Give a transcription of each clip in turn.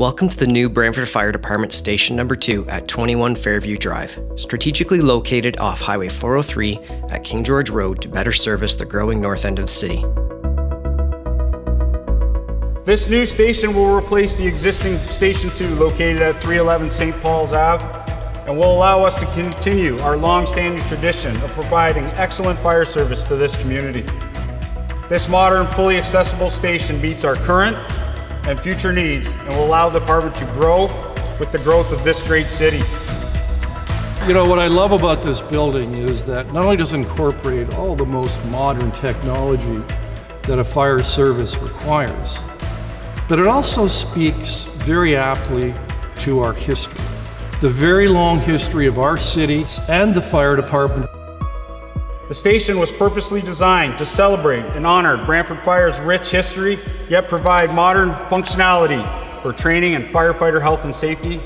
Welcome to the new Brantford Fire Department Station Number 2 at 21 Fairview Drive, strategically located off Highway 403 at King George Road to better service the growing north end of the city. This new station will replace the existing Station 2 located at 311 St. Paul's Ave and will allow us to continue our long-standing tradition of providing excellent fire service to this community. This modern, fully accessible station meets our current and future needs and will allow the department to grow with the growth of this great city. You know, what I love about this building is that not only does it incorporate all the most modern technology that a fire service requires, but it also speaks very aptly to our history. The very long history of our city and the fire department. The station was purposely designed to celebrate and honor Brantford Fire's rich history, yet provide modern functionality for training and firefighter health and safety,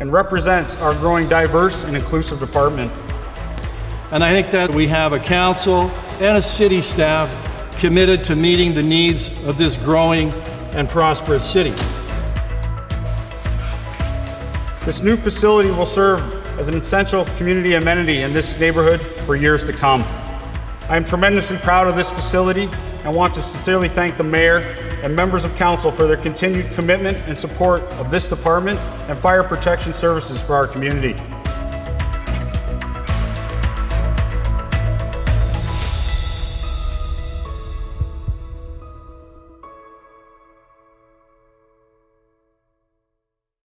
and represents our growing diverse and inclusive department. And I think that we have a council and a city staff committed to meeting the needs of this growing and prosperous city. This new facility will serve as an essential community amenity in this neighborhood for years to come. I am tremendously proud of this facility and want to sincerely thank the mayor and members of council for their continued commitment and support of this department and fire protection services for our community.